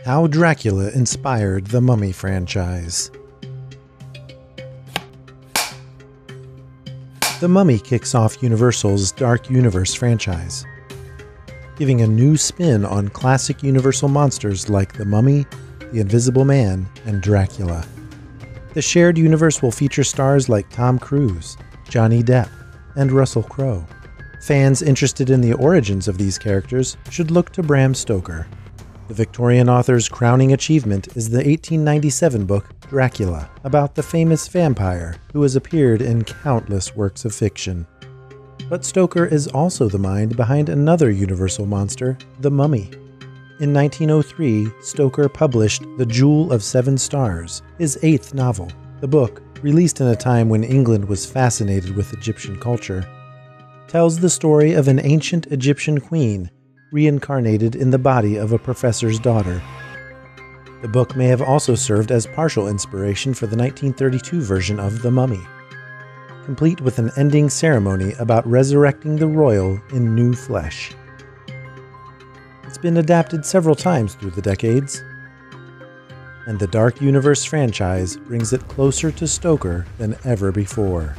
How Dracula inspired the Mummy franchise. The Mummy kicks off Universal's Dark Universe franchise, giving a new spin on classic Universal monsters like the Mummy, the Invisible Man, and Dracula. The shared universe will feature stars like Tom Cruise, Johnny Depp, and Russell Crowe. Fans interested in the origins of these characters should look to Bram Stoker. The Victorian author's crowning achievement is the 1897 book Dracula, about the famous vampire who has appeared in countless works of fiction. But Stoker is also the mind behind another universal monster, the mummy. In 1903, Stoker published The Jewel of Seven Stars, his eighth novel. The book, released in a time when England was fascinated with Egyptian culture, tells the story of an ancient Egyptian queen reincarnated in the body of a professor's daughter. The book may have also served as partial inspiration for the 1932 version of The Mummy, complete with an ending ceremony about resurrecting the royal in new flesh. It's been adapted several times through the decades, and the Dark Universe franchise brings it closer to Stoker than ever before.